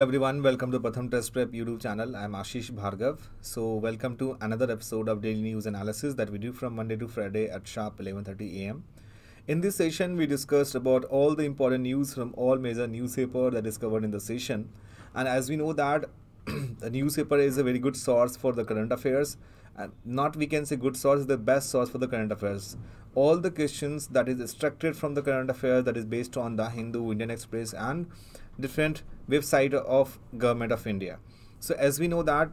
everyone welcome to Pratham Test Prep YouTube channel. I'm Ashish Bhargav. So welcome to another episode of daily news analysis that we do from Monday to Friday at sharp 11:30 am in this session we discussed about all the important news from all major newspaper that is covered in the session. And as we know that the newspaper is a very good source for the current affairs and not we can say good source the best source for the current affairs. All the questions that is extracted from the current affairs that is based on the Hindu Indian Express and different website of government of India. So as we know that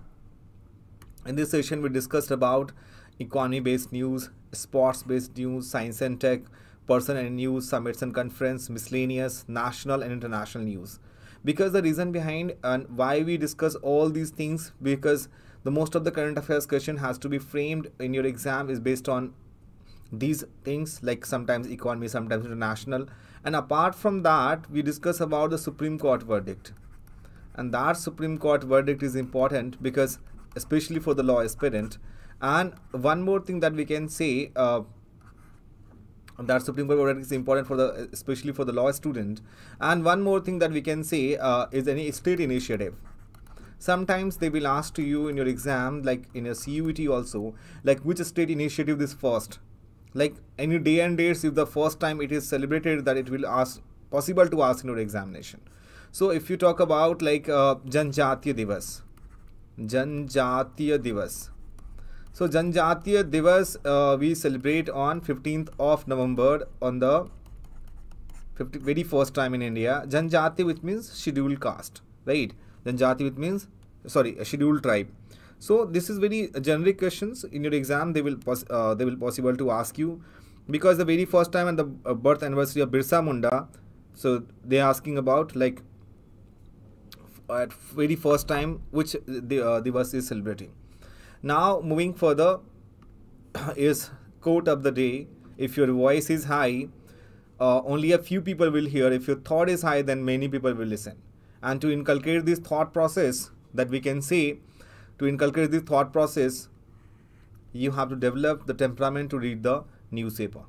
in this session we discussed about economy based news, sports based news, science and tech, person and news, summits and conference, miscellaneous, national and international news. Because the reason behind and why we discuss all these things because the most of the current affairs question has to be framed in your exam is based on these things like sometimes economy sometimes international. And apart from that we discuss about the supreme court verdict. And that supreme court verdict is important because especially for the law aspirant. And one more thing that we can say uh, that supreme court verdict is important for the especially for the law student. And one more thing that we can say uh, is any state initiative. Sometimes they will ask to you in your exam like in your CUET also like which state initiative is first like any day and dates if the first time it is celebrated that it will ask possible to ask in your examination. So if you talk about like uh, janjatiya divas. Janjatiya divas. So janjatiya divas uh, we celebrate on 15th of november on the 50, very first time in india. Janjati which means scheduled caste right? Janjati which means sorry scheduled tribe so this is very generic questions. In your exam they will uh, they will possible to ask you. Because the very first time and the uh, birth anniversary of Birsa Munda so they are asking about like at very first time which the uh, Divas is celebrating. Now moving further is quote of the day. If your voice is high uh, only a few people will hear. If your thought is high then many people will listen. And to inculcate this thought process that we can say to inculcate this thought process, you have to develop the temperament to read the newspaper.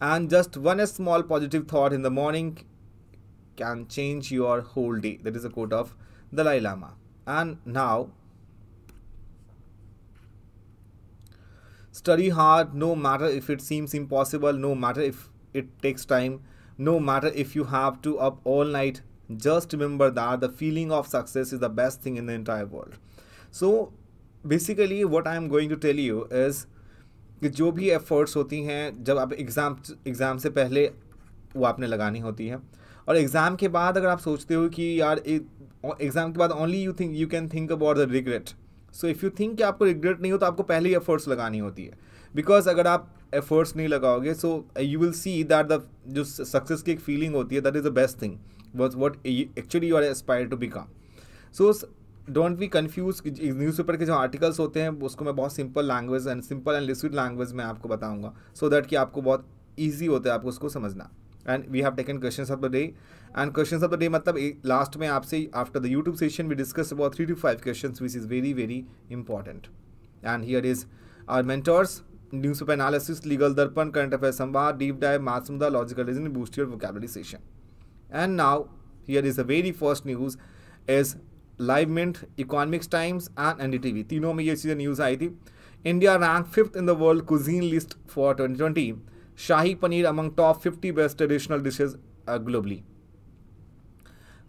And just one small positive thought in the morning can change your whole day. That is a quote of Dalai Lama. And now, study hard no matter if it seems impossible, no matter if it takes time, no matter if you have to up all night just remember that the feeling of success is the best thing in the entire world. So, basically, what i am going to tell you is कि जो भी efforts होती हैं, जब आप exam exam से पहले वो आपने लगानी होती है। और एग्ज़ाम के बाद अगर आप सोचते हो कि यार एग्ज़ाम के बाद only you think you can think about the regret so if you think कि आपको रिग्रेट नहीं हो तो आपको पहले ही एफर्ट्स लगानी होती है। बिकॉज़ अगर आप एफर्ट्स नहीं लगाओगे so you will see that the जो सक्सेस की एक फीलिंग होती है that is the best thing was what actually you are aspired to become. So don't be confuse newspaper के जो आर्टिकल्स होते हैं, उसको मैं बहुत simple language and simple and liquid language में आपको बताऊँगा सो दैट कि आपको बहुत ईजी होता है आपको उसको समझना. And we have taken question of the day and question of the day मतलब लास्ट में आपसे after the YouTube session we discuss about three two five question which is very very important and here is our mentors news paper analysis, legal Darpan, current affair Samvad, deep dive मासूमदा logical reason boost your vocabulary session and now here is a very first news is Live Mint Economics Times and N D तीनों में ये चीज़ें news आई थी। India rank fifth in the world cuisine list for twenty twenty shahi paneer among top fifty best traditional dishes globally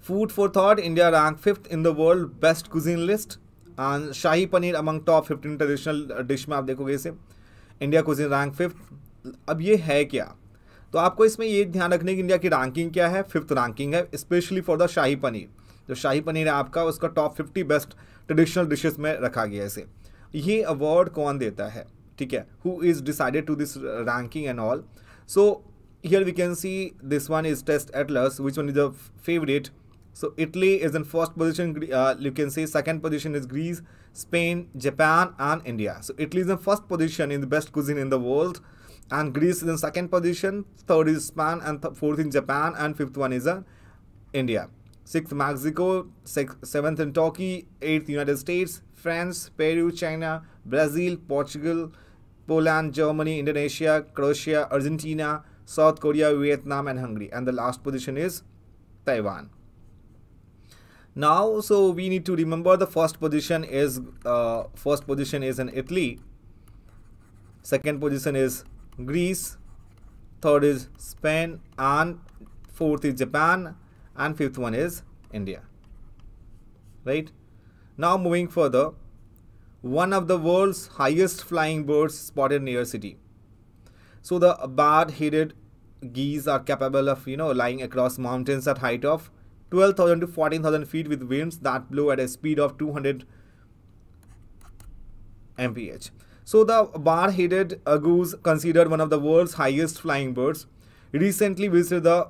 food for thought India rank fifth in the world best cuisine list and shahi paneer among top fifteen traditional dish में आप देखोगे इसे। India cuisine rank fifth अब ये है क्या? तो आपको इसमें ये ध्यान रखने की इंडिया की रैंकिंग क्या है? फिफ्थ रैंकिंग है specially for the shahi paneer जो शाही पनीर है आपका, उसका top fifty best traditional dishes में रखा गया इसे। ये अवार्ड कौन देता है? ठीक है who is decided to this ranking and all so here we can see this one is test atlas which one is the favourite so italy is in first position uh, you can say second position is greece spain japan and india so italy is in first position in the best cuisine in the world and Greece is in second position, third is Spain, and fourth in Japan, and fifth one is uh, India. Sixth Mexico, sixth, seventh in Turkey, eighth United States, France, Peru, China, Brazil, Portugal, Poland, Germany, Indonesia, Croatia, Argentina, South Korea, Vietnam, and Hungary. And the last position is Taiwan. Now so we need to remember the first position is uh, first position is in italy. Second position is greece. Third is spain. And fourth is japan. And fifth one is india. Right? Now moving further. One of the world's highest flying birds spotted near city. So the bar-headed geese are capable of you know lying across mountains at height of 12,000 to 14,000 feet with winds that blow at a speed of 200 mph. So the bar-headed goose, considered one of the world's highest flying birds, recently visited the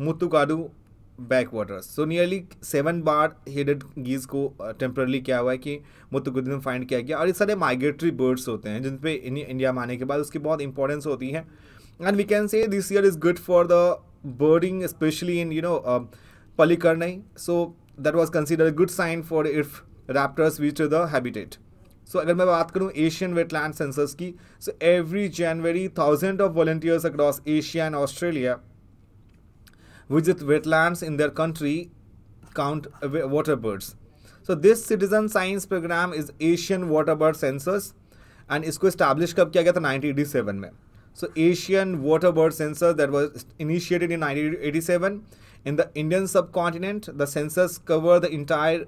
Muthukadu backwaters. So nearly seven bar-headed geese को temporarily uh, क्या हुआ है कि मुतुकुद में find किया गया और ये सारे माइग्रेटरी बर्ड्स होते हैं जिन पे इंडिया में आने के बाद उसकी बहुत इंपॉर्टेंस होती है and we can say this year is good for the birding, especially in, you know, uh, So that was considered a good sign for if raptors reach the habitat. So if I talk about Asian wetland census, so every January, thousands of volunteers across Asia and Australia visit wetlands in their country count water birds. So this citizen science program is Asian waterbird census, and it was established in 1997 so Asian water bird census that was initiated in 1987 in the Indian subcontinent. The census cover the entire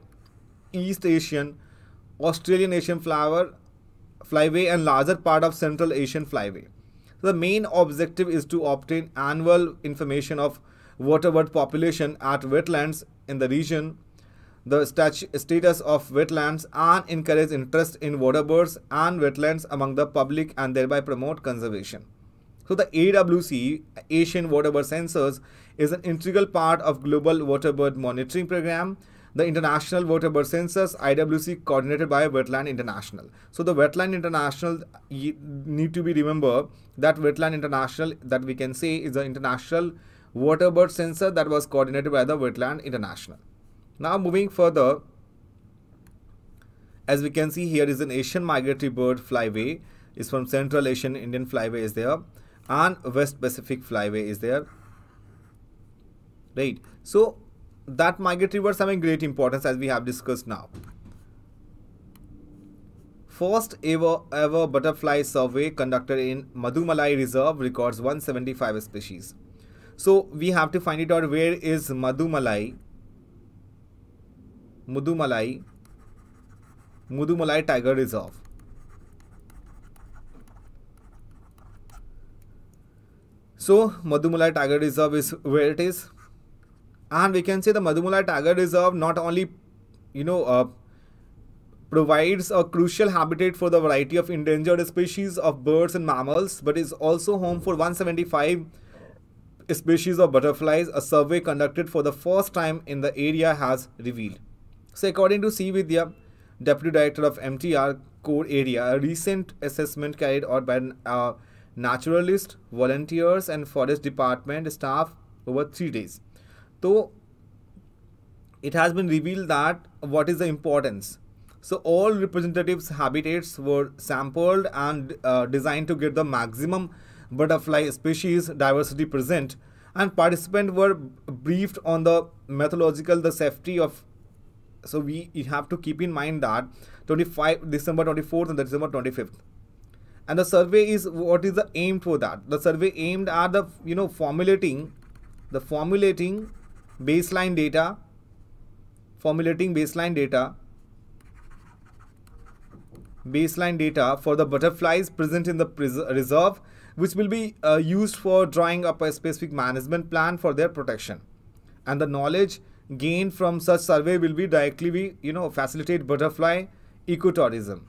East Asian, Australian Asian flower, flyway and larger part of Central Asian flyway. So the main objective is to obtain annual information of water bird population at wetlands in the region, the status of wetlands and encourage interest in water birds and wetlands among the public and thereby promote conservation. So the AWC, Asian Waterbird Census, is an integral part of Global Waterbird Monitoring Program. The International Waterbird Census, IWC, coordinated by Wetland International. So the Wetland International need to be remember that Wetland International that we can say is the international waterbird census that was coordinated by the Wetland International. Now moving further, as we can see here is an Asian migratory bird flyway is from Central Asian Indian flyway is there and West Pacific Flyway is there. Right. So that migratory birds having great importance as we have discussed now. First ever ever butterfly survey conducted in Madhumalai Reserve records 175 species. So we have to find it out where is Madhumalai, Mudumalai, Mudumalai Tiger Reserve. So Madhumalai Tiger Reserve is where it is. And we can say the Madhumalai Tiger Reserve not only, you know, uh, provides a crucial habitat for the variety of endangered species of birds and mammals, but is also home for 175 species of butterflies, a survey conducted for the first time in the area has revealed. So according to C. Vidya, Deputy Director of MTR Core Area, a recent assessment carried out by uh, naturalist, volunteers and forest department staff over three days. So it has been revealed that what is the importance. So all representatives habitats were sampled and uh, designed to get the maximum butterfly species diversity present and participants were briefed on the methodological the safety of so we have to keep in mind that 25 December 24th and December 25th and the survey is what is the aim for that? The survey aimed at the you know formulating the formulating baseline data formulating baseline data baseline data for the butterflies present in the reserve which will be uh, used for drawing up a specific management plan for their protection. And the knowledge gained from such survey will be directly be, you know facilitate butterfly ecotourism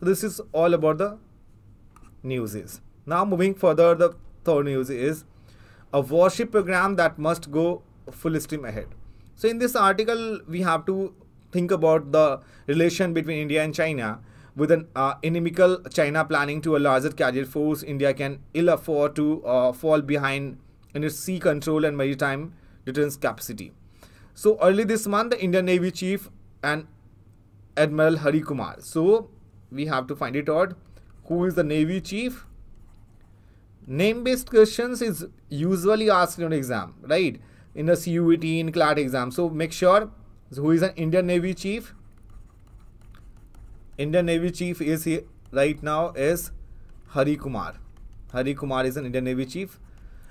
this is all about the news is. Now moving further, the third news is a warship program that must go full steam ahead. So in this article, we have to think about the relation between India and China. With an uh, inimical China planning to a larger carrier force, India can ill afford to uh, fall behind in its sea control and maritime deterrence capacity. So early this month, the Indian Navy Chief and Admiral Hari Kumar. So we have to find it out who is the navy chief name based questions is usually asked in an exam right in a CUET in CLAT exam. So make sure who is an Indian Navy chief. Indian Navy chief is right now is Hari Kumar. Hari Kumar is an Indian Navy chief.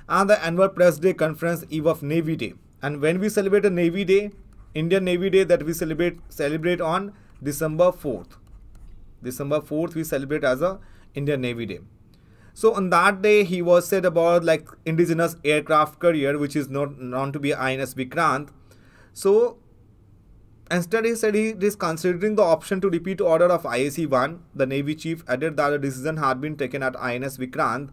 And the annual press day conference eve of Navy Day. And when we celebrate a Navy Day, Indian Navy Day that we celebrate celebrate on December 4th. December 4th we celebrate as a Indian Navy Day. So on that day, he was said about like indigenous aircraft carrier, which is not known to be INS Vikrant. So instead, he said he is considering the option to repeat order of IAC-1. The Navy chief added that a decision had been taken at INS Vikrant,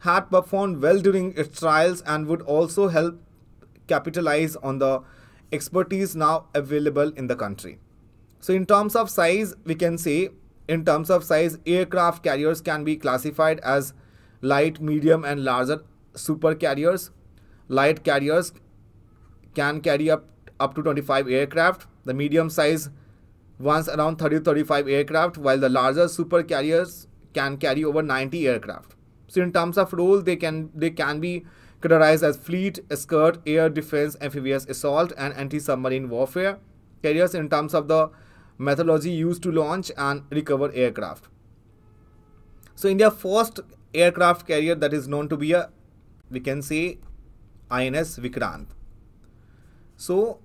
had performed well during its trials and would also help capitalize on the expertise now available in the country. So in terms of size, we can say in terms of size, aircraft carriers can be classified as light, medium, and larger super carriers. Light carriers can carry up, up to 25 aircraft. The medium size ones around 30 35 aircraft, while the larger super carriers can carry over 90 aircraft. So in terms of role, they can they can be categorized as fleet, escort, air defense, amphibious assault, and anti-submarine warfare carriers in terms of the methodology used to launch and recover aircraft. So India first aircraft carrier that is known to be a we can say INS Vikrant. So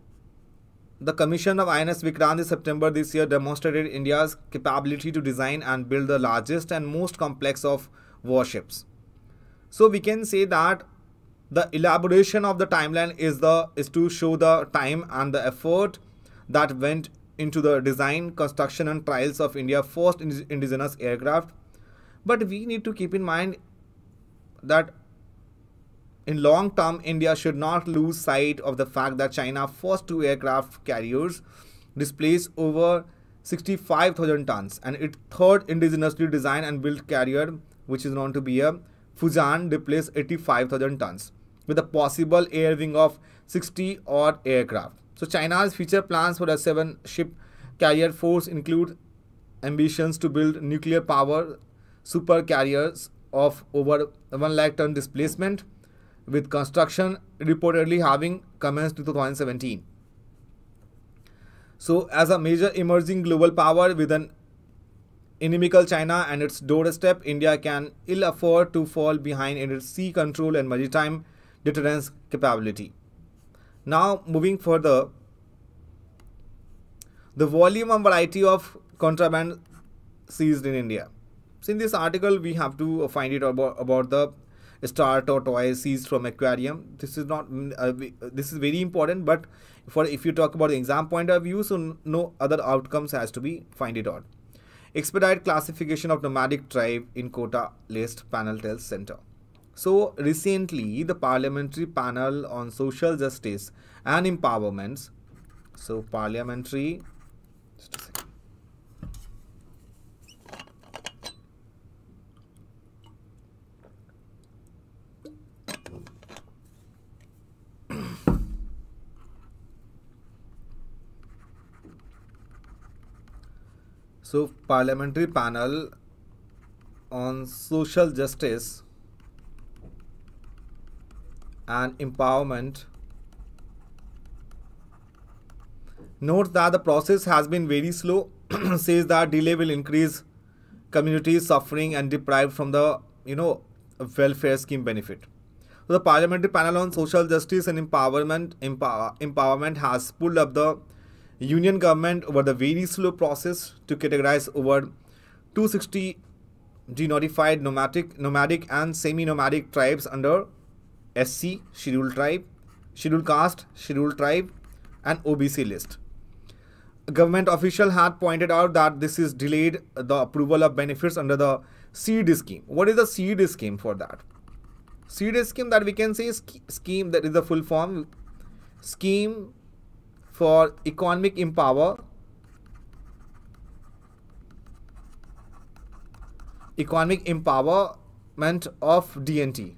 the commission of INS Vikrant in September this year demonstrated India's capability to design and build the largest and most complex of warships. So we can say that the elaboration of the timeline is the is to show the time and the effort that went into the design, construction, and trials of India's first indigenous aircraft. But we need to keep in mind that in long term, India should not lose sight of the fact that China's first two aircraft carriers displaced over 65,000 tons, and its third indigenously designed and built carrier, which is known to be a Fujian, displaced 85,000 tons, with a possible air wing of 60 odd aircraft. So China's future plans for a seven ship carrier force include ambitions to build nuclear power super carriers of over 1 lakh ton displacement with construction reportedly having commenced in 2017. So as a major emerging global power with an inimical China and its doorstep, India can ill afford to fall behind in its sea control and maritime deterrence capability. Now, moving further, the volume and variety of contraband seized in India. So, in this article, we have to find it about, about the star tortoise seized from aquarium. This is not uh, this is very important, but for if you talk about the exam point of view, so no other outcomes has to be find it out. Expedite classification of nomadic tribe in quota list panel tells center. So recently, the Parliamentary Panel on Social Justice and Empowerments, so Parliamentary, so Parliamentary Panel on Social Justice and empowerment. Note that the process has been very slow, says that delay will increase communities suffering and deprived from the you know welfare scheme benefit. So the Parliamentary Panel on Social Justice and Empowerment empower, Empowerment has pulled up the union government over the very slow process to categorize over 260 denotified nomadic, nomadic and semi-nomadic tribes under SC, scheduled tribe, scheduled caste, scheduled tribe, and OBC list. A government official had pointed out that this is delayed the approval of benefits under the seed scheme. What is the seed scheme for that? Seed scheme that we can say is scheme that is the full form scheme for economic empower economic empowerment of DNT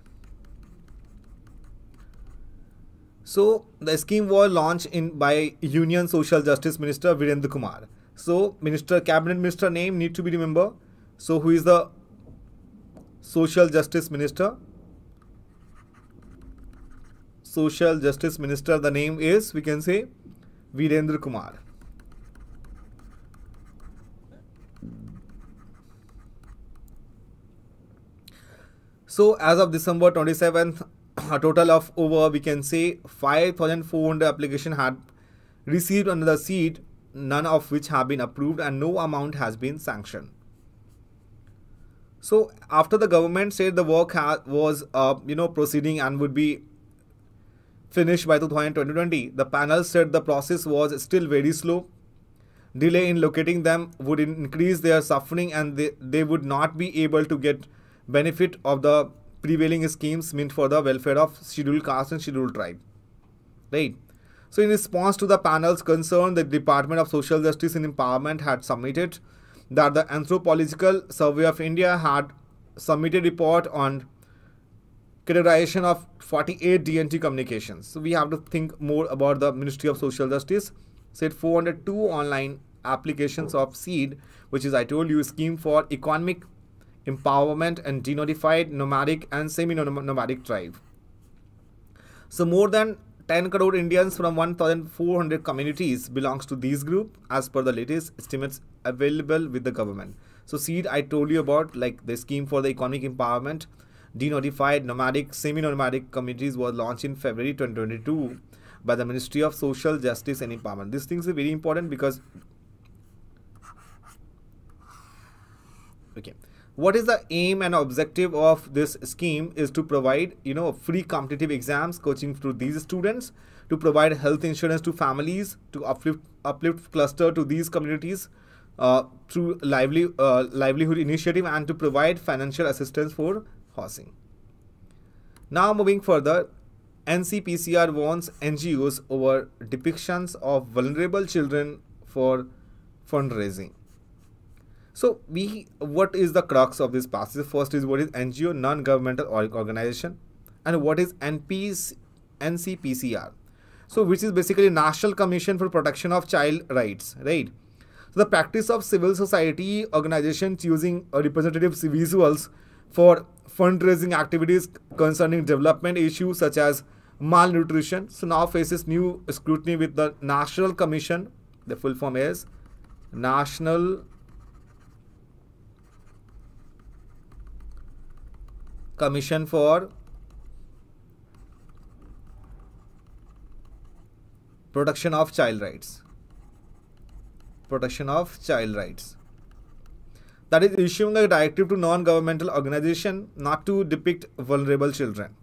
So the scheme was launched in by Union Social Justice Minister Virendra Kumar. So Minister Cabinet Minister name need to be remember. So who is the Social Justice Minister? social justice minister the name is we can say Virendra Kumar so as of December 27th a total of over we can say 5400 application had received under the none of which have been approved and no amount has been sanctioned. So after the government said the work was uh, you know proceeding and would be finished by 2020 the panel said the process was still very slow. Delay in locating them would increase their suffering and they, they would not be able to get benefit of the prevailing schemes meant for the welfare of scheduled caste and scheduled tribe. Right. So in response to the panel's concern, the Department of Social Justice and Empowerment had submitted that the Anthropological Survey of India had submitted report on categorization of 48 DNT communications. So we have to think more about the Ministry of Social Justice. Said 402 online applications of SEED, which is I told you scheme for economic empowerment and denotified nomadic and semi-nomadic tribe. So more than 10 crore Indians from 1,400 communities belongs to this group as per the latest estimates available with the government. So seed I told you about like the scheme for the economic empowerment denotified nomadic semi-nomadic communities was launched in February 2022 by the Ministry of Social Justice and Empowerment. These things are very important because okay what is the aim and objective of this scheme is to provide you know free competitive exams coaching to these students to provide health insurance to families to uplift uplift cluster to these communities uh, through lively uh, livelihood initiative and to provide financial assistance for housing. Now moving further ncpcr warns ngos over depictions of vulnerable children for fundraising so we, what is the crux of this passage? First is what is NGO, non-governmental organization, and what is NPs, NCPCR. So which is basically National Commission for Protection of Child Rights, right? So the practice of civil society organizations using uh, representative visuals for fundraising activities concerning development issues such as malnutrition. So now faces new scrutiny with the National Commission. The full form is National Commission for Protection of Child Rights. Protection of Child Rights. That is issuing a directive to non-governmental organization not to depict vulnerable children.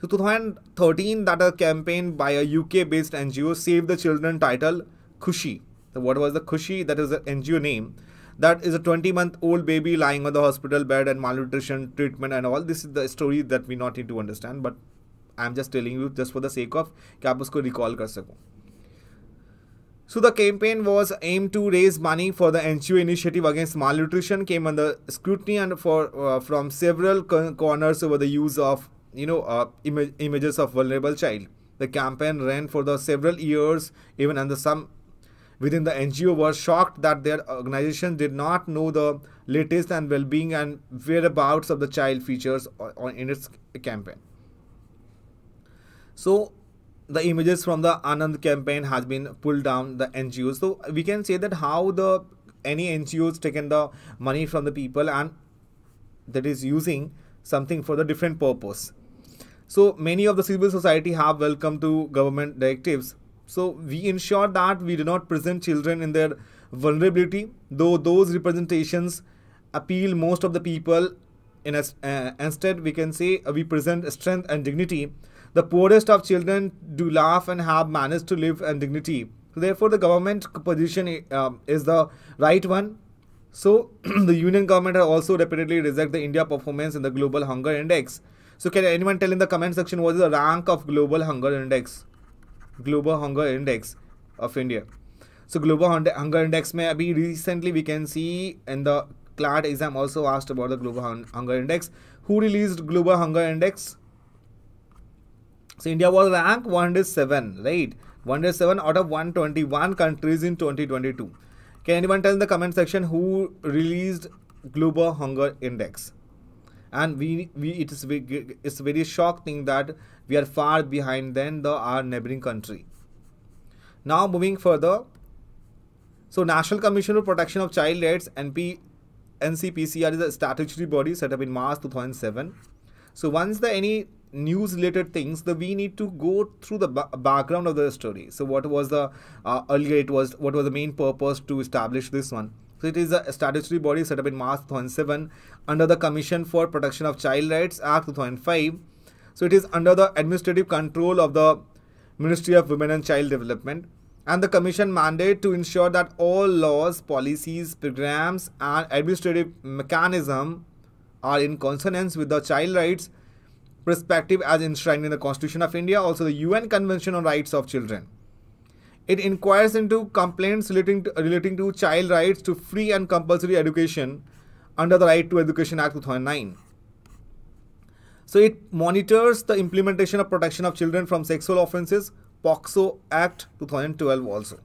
So 2013 that a campaign by a UK based NGO Save the Children title Khushi. So what was the Khushi? That is the NGO name that is a 20 month old baby lying on the hospital bed and malnutrition treatment and all this is the story that we not need to understand but i'm just telling you just for the sake of कि आप उसको recall कर सको so the campaign was aimed to raise money for the NGO initiative against malnutrition came under scrutiny and for uh, from several corners over the use of you know uh, Im images of vulnerable child. The campaign ran for the several years even under some within the NGO were shocked that their organization did not know the latest and well-being and whereabouts of the child features in its campaign. So the images from the Anand campaign has been pulled down the NGOs. So we can say that how the any NGOs taken the money from the people and that is using something for the different purpose. So many of the civil society have welcomed to government directives so we ensure that we do not present children in their vulnerability, though those representations appeal most of the people. In a, uh, instead, we can say uh, we present strength and dignity. The poorest of children do laugh and have managed to live and dignity. Therefore, the government position uh, is the right one. So the union government has also repeatedly rejected the India performance in the Global Hunger Index. So can anyone tell in the comment section what is the rank of Global Hunger Index? Global hunger index of India. So global hunger index may be recently we can see in the CLAT exam also asked about the global hunger index. Who released global hunger index? So India was ranked 107, right? 107 out of 121 countries in 2022. Can anyone tell in the comment section who released global hunger index? And we, we it is it's very shocking that we are far behind than the our neighboring country. Now moving further. So national commission for protection of child rights np ncpcr is a statutory body set up in march 2007 so once the any news related things the we need to go through the background of the story. So what was the uh, earlier it was what was the main purpose to establish this one so it is a statutory body set up in March 2007 under the Commission for Protection of Child Rights Act 2005. So it is under the administrative control of the Ministry of Women and Child Development and the commission mandate to ensure that all laws, policies, programs and administrative mechanism are in consonance with the child rights perspective as enshrined in the Constitution of India, also the UN Convention on Rights of Children. It inquires into complaints relating to, relating to child rights to free and compulsory education under the Right to Education Act 2009. So it monitors the implementation of protection of children from sexual offences, POCSO Act 2012 also.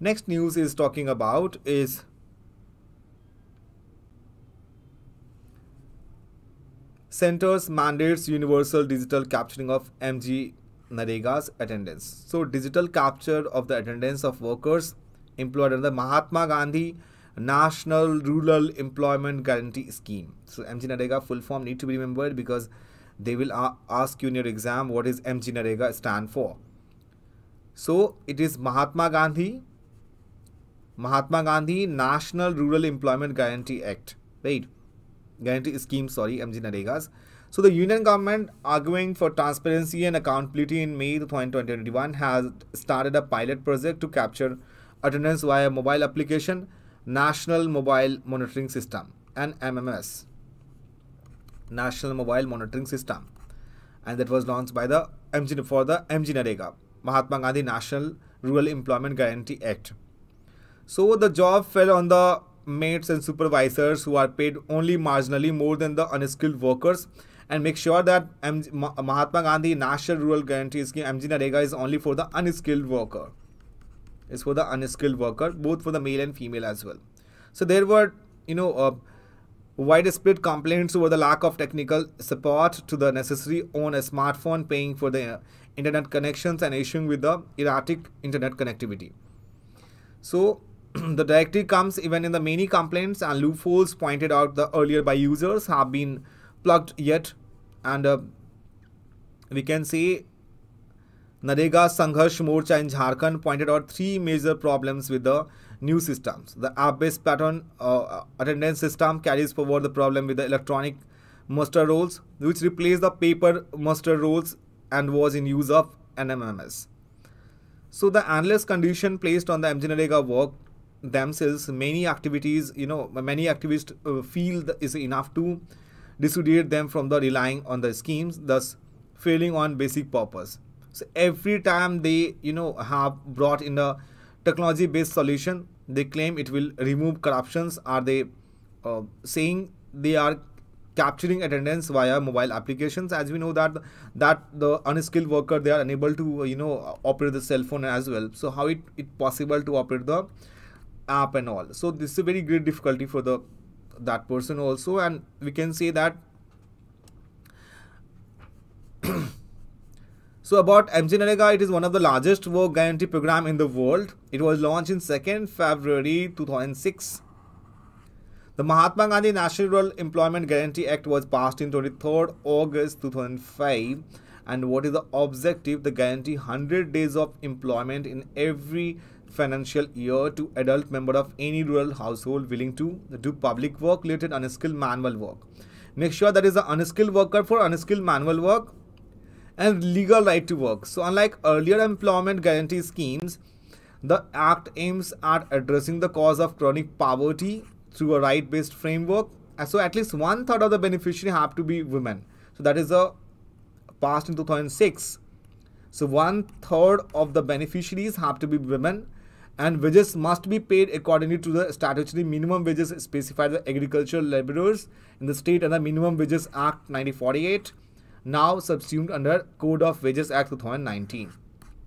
Next news is talking about is centers mandates universal digital capturing of MG NREGA's attendance. So digital capture of the attendance of workers employed under the Mahatma Gandhi National Rural Employment Guarantee Scheme. So MG NREGA full form need to be remembered because they will ask you in your exam what is MG NREGA stand for. So it is Mahatma Gandhi Mahatma Gandhi National Rural Employment Guarantee Act. Right. Guarantee scheme, sorry, MG NREGA's. So the union government, arguing for transparency and accountability in May 2021, has started a pilot project to capture attendance via mobile application, National Mobile Monitoring System, and MMS, National Mobile Monitoring System, and that was launched by the MG for the MG NREGA, Mahatma Gandhi National Rural Employment Guarantee Act. So the job fell on the mates and supervisors who are paid only marginally more than the unskilled workers and make sure that MG, Mahatma Gandhi National Rural Guarantee Scheme MG NREGA is only for the unskilled worker. It's for the unskilled worker, both for the male and female as well. So there were, you know, uh, widespread complaints over the lack of technical support to the necessary on a smartphone, paying for the uh, internet connections and issuing with the erratic internet connectivity. So the directive comes even in the many complaints and loopholes pointed out the earlier by users have been plugged yet and uh, we can see NREGA Sangharsh Morcha in Jharkhand pointed out three major problems with the new systems. The app-based pattern uh, attendance system carries forward the problem with the electronic muster rolls, which replaced the paper muster rolls and was in use of NMMS. So the analyst condition placed on the MG NREGA work themselves, many activities, you know, many activists uh, feel is enough to dissuade them from the relying on the schemes, thus failing on basic purpose. So every time they, you know, have brought in a technology-based solution, they claim it will remove corruptions. Are they uh, saying they are capturing attendance via mobile applications? As we know that that the unskilled worker they are unable to, you know, operate the cell phone as well. So how it it possible to operate the app and all? So this is a very great difficulty for the that person also and we can say that so about MG NREGA, it is one of the largest work guarantee program in the world. It was launched in 2nd February 2006. The Mahatma Gandhi National Rural Employment Guarantee Act was passed in 23rd August 2005 and what is the objective? The guarantee 100 days of employment in every financial year to adult member of any rural household willing to do public work related unskilled manual work. Make sure that is an unskilled worker for unskilled manual work and legal right to work. So unlike earlier employment guarantee schemes, the act aims at addressing the cause of chronic poverty through a right-based framework. So at least one third of the beneficiary have to be women. So that is a passed in 2006. So one third of the beneficiaries have to be women and wages must be paid accordingly to the statutory minimum wages specified by agricultural laborers in the state the Minimum Wages Act 1948, now subsumed under Code of Wages Act 2019.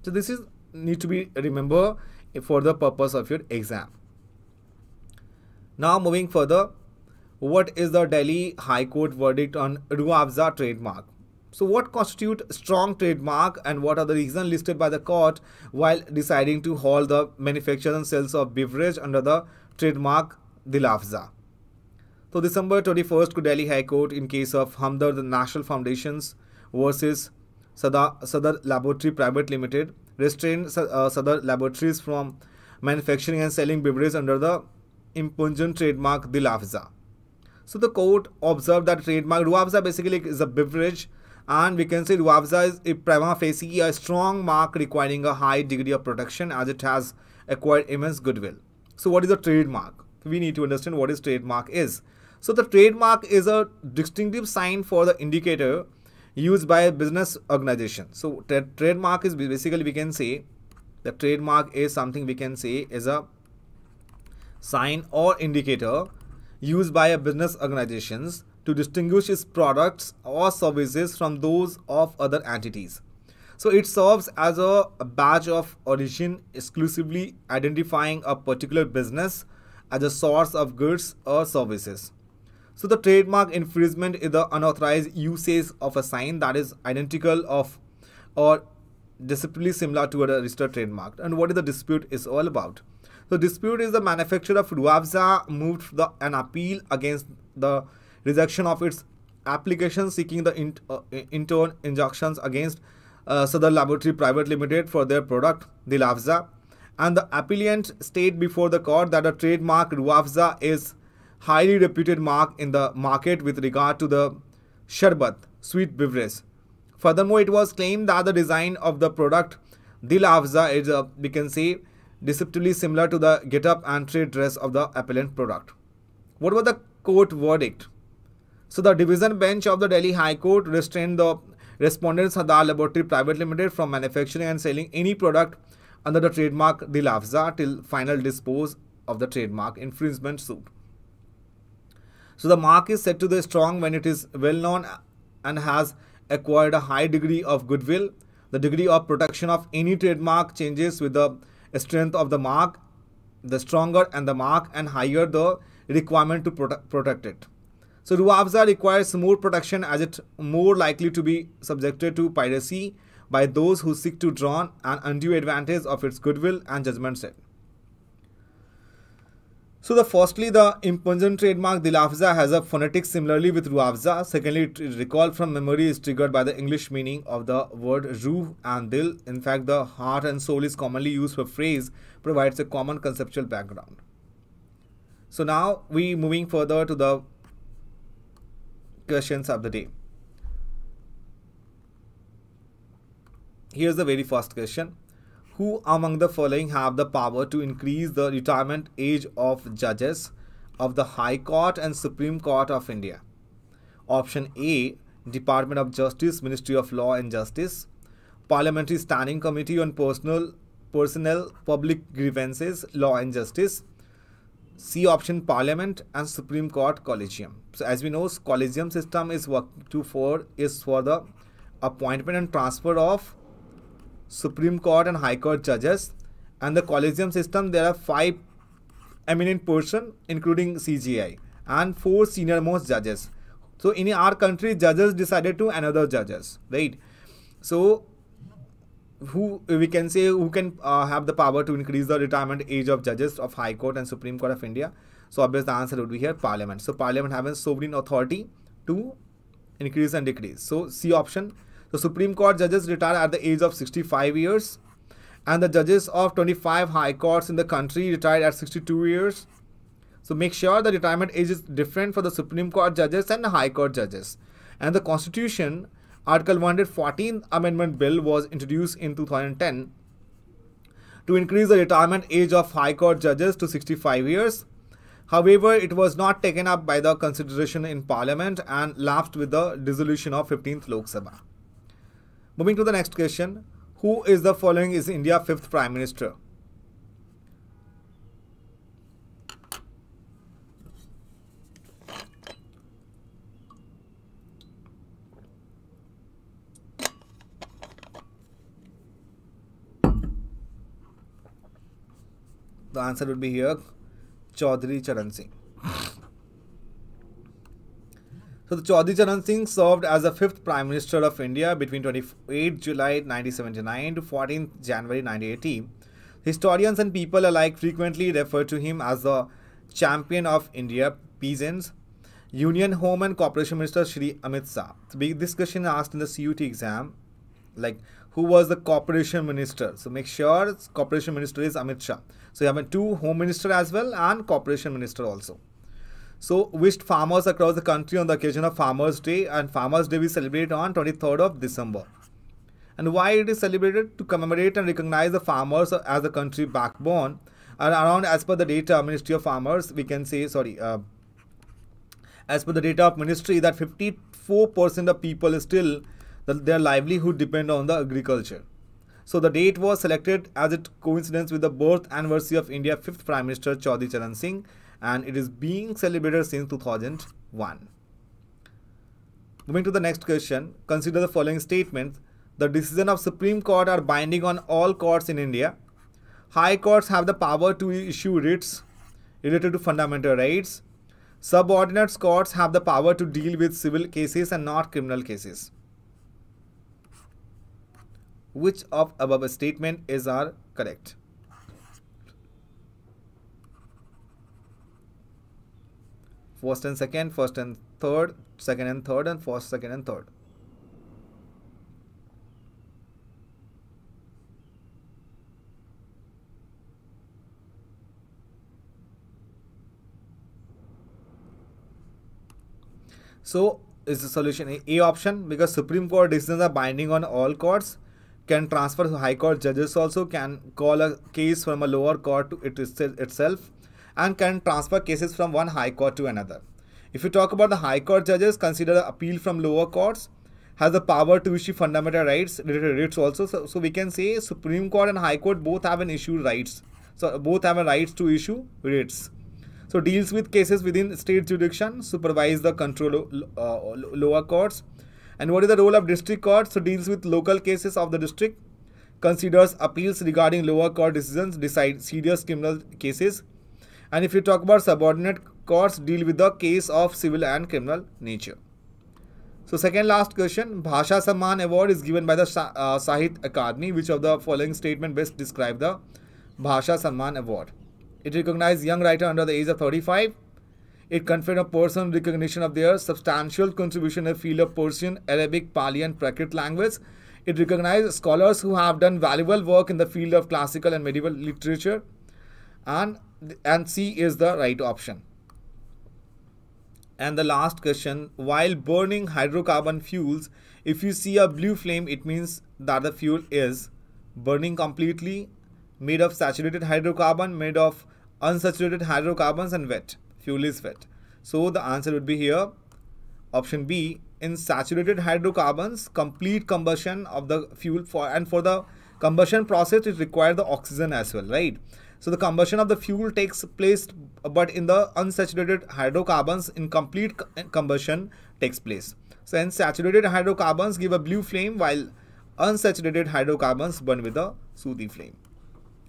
So this is need to be remember for the purpose of your exam. Now moving further, what is the Delhi High Court verdict on Rooh Afza trademark? So what constitute strong trademark and what are the reasons listed by the court while deciding to hold the manufacture and sales of beverage under the trademark Dil Afza? So December 21st Delhi High Court in case of Hamdard the National Foundations versus Sadar, Laboratory Private Limited restrained uh, Sadar Laboratories from manufacturing and selling beverages under the impugned trademark Dil Afza. So the court observed that trademark Rooh Afza basically is a beverage and we can say Rooh Afza is a prima facie a strong mark requiring a high degree of protection as it has acquired immense goodwill. So what is a trademark? We need to understand what is trademark is. So the trademark is a distinctive sign for the indicator used by a business organization. So tra trademark is basically we can say the trademark is something we can say is a sign or indicator used by a business organizations to distinguish its products or services from those of other entities. So it serves as a, badge of origin exclusively identifying a particular business as a source of goods or services. So the trademark infringement is the unauthorized usage of a sign that is identical of or deceptively similar to a registered trademark. And what is the dispute is all about? The dispute is the manufacturer of Rooh Afza moved the, an appeal against the rejection of its application seeking the in, uh, intern injunctions against uh, Sadar Laboratory Private Limited for their product Dil Afza and the appellant state before the court that a trademark Rooh Afza is highly reputed mark in the market with regard to the Sharbat sweet beverage. Furthermore, it was claimed that the design of the product Dil Afza is, uh, we can say, deceptively similar to the get-up and trade dress of the appellant product. What was the court verdict? So the division bench of the Delhi High Court restrained the respondent Sadar Laboratory Private Limited from manufacturing and selling any product under the trademark Dil Afza till final dispose of the trademark infringement suit. So the mark is said to be strong when it is well known and has acquired a high degree of goodwill. The degree of protection of any trademark changes with the strength of the mark. The stronger and the mark and higher the requirement to prote protect it. So Rooh Afza requires more protection as it more likely to be subjected to piracy by those who seek to draw an undue advantage of its goodwill and judgment set. So the firstly, the impugned trademark Dil Afza has a phonetic similarly with Rooh Afza. Secondly, recall from memory is triggered by the English meaning of the word Ruh and Dil. In fact, the heart and soul is commonly used for phrase, provides a common conceptual background. So now we moving further to the questions of the day. Here's the very first question. Who among the following have the power to increase the retirement age of judges of the High Court and Supreme Court of India? Option A Department of Justice, Ministry of Law and Justice, Parliamentary Standing Committee on Personal Personnel, Public Grievances, Law and Justice, C option Parliament and Supreme Court Collegium. So as we know, Collegium system is work to for is for the appointment and transfer of Supreme Court and High Court judges. And the Collegium system, there are five eminent person, including CJI, and four senior most judges. So in our country, judges decided to another judges, right? So who we can say who can uh, have the power to increase the retirement age of judges of High Court and Supreme Court of India? So obviously the answer would be here Parliament. So Parliament having sovereign authority to increase and decrease. So C option. The Supreme Court judges retire at the age of 65 years and the judges of 25 high courts in the country retired at 62 years. So make sure the retirement age is different for the Supreme Court judges and the High Court judges. And the Constitution Article 114th Amendment Bill was introduced in 2010 to increase the retirement age of High Court judges to 65 years. However, it was not taken up by the consideration in Parliament and lapsed with the dissolution of 15th Lok Sabha. Moving to the next question. Who is the following is India fifth Prime Minister? The answer would be here Chaudhary Charan Singh. So the Chaudhry Charan Singh served as the fifth Prime Minister of India between 28 July 1979 to 14 January 1980. Historians and people alike frequently refer to him as the champion of India peasants. Union Home and Cooperation Minister Shri Amit Shah. So this question asked in the CUET exam, like who was the Cooperation Minister? So make sure Cooperation Minister is Amit Shah. So you have two Home Minister as well and Cooperation Minister also. So wished farmers across the country on the occasion of Farmers Day and Farmers Day we celebrate on 23rd of December. And why it is celebrated? To commemorate and recognize the farmers as the country backbone. And around as per the data Ministry of Farmers we can say sorry uh, as per the data of ministry that 54% of people still their livelihood depend on the agriculture. So the date was selected as it coincides with the birth anniversary of India 5th Prime Minister Chaudhry Charan Singh and it is being celebrated since 2001. Moving to the next question, consider the following statements. The decision of Supreme Court are binding on all courts in India. High courts have the power to issue writs related to fundamental rights. Subordinate courts have the power to deal with civil cases and not criminal cases. Which of above statement is are correct? first and second, first and third, second and third, and first, second, and third. So is the solution A, option because Supreme Court decisions are binding on all courts can transfer High Court judges also can call a case from a lower court to it itself and can transfer cases from one high court to another. If you talk about the high court judges, consider the appeal from lower courts has the power to issue fundamental rights writs also. So, so we can say Supreme Court and High Court both have an issue rights. So both have a rights to issue writs. So deals with cases within state jurisdiction, supervise the control uh, lower courts. And what is the role of district courts? So deals with local cases of the district, considers appeals regarding lower court decisions, decide serious criminal cases, and if you talk about subordinate courts deal with the case of civil and criminal nature. So second last question, Bhasha Samman Award is given by the uh, Sahitya Akademi. Which of the following statement best describe the Bhasha Samman Award? It recognizes young writer under the age of 35. It conferred a personal recognition of their substantial contribution in the field of Persian, Arabic, Pali and Prakrit language. It recognized scholars who have done valuable work in the field of classical and medieval literature. And and C is the right option. And the last question, while burning hydrocarbon fuels, if you see a blue flame, it means that the fuel is burning completely, made of saturated hydrocarbon, made of unsaturated hydrocarbons and wet. Fuel is wet. So the answer would be here, option B, in saturated hydrocarbons, complete combustion of the fuel for and for the combustion process, it requires the oxygen as well, right? So the combustion of the fuel takes place, but in the unsaturated hydrocarbons, incomplete eh, combustion takes place. So hence saturated hydrocarbons give a blue flame while unsaturated hydrocarbons burn with a sooty flame.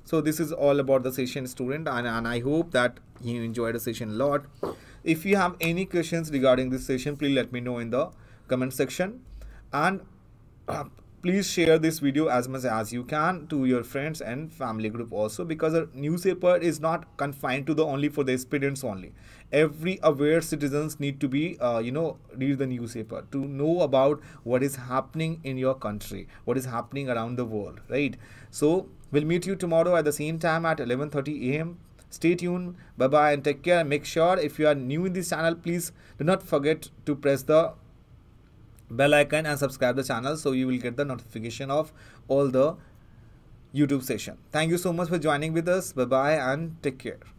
So this is all about the session student and, and I hope that you enjoyed the session a lot. If you have any questions regarding this session, please let me know in the comment section. And uh, please share this video as much as you can to your friends and family group also because a newspaper is not confined to the only for the students only every aware citizens need to be uh, you know read the newspaper to know about what is happening in your country what is happening around the world right so we'll meet you tomorrow at the same time at 11:30 a.m stay tuned bye bye and take care make sure if you are new in this channel please do not forget to press the bell icon and subscribe the channel so you will get the notification of all the YouTube session. Thank you so much for joining with us. Bye bye and take care.